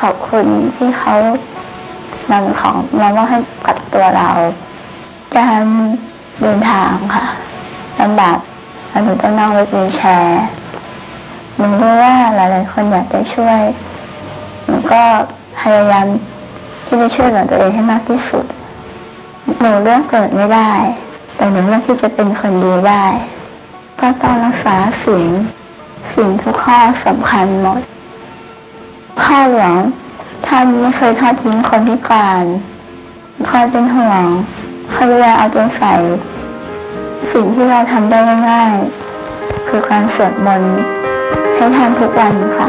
ขอบคุณที่เขานำของมามอบให้กับตัวเรา การเดินทางค่ะลำบากหนูต้องนั่งรถวีแชร์หนูรู้ว่าหลายๆคนอยากจะช่วยหนูก็พยายามที่จะช่วยเหลือตัวเองให้มากที่สุด หนูเลือกเกิดไม่ได้ แต่หนูเลือกที่จะเป็นคนดีได้ ก็ต้องรักษาศีลศีลทุกข้อสำคัญหมด ข้าหลวงท่านไม่เคยทอดทิ้งคนพิการคอยเป็นห่วงคอยดูแลเอาใจใส่สิ่งที่เราทำได้ง่ายๆคือการสวดมนต์ให้ทำทุกวันค่ะ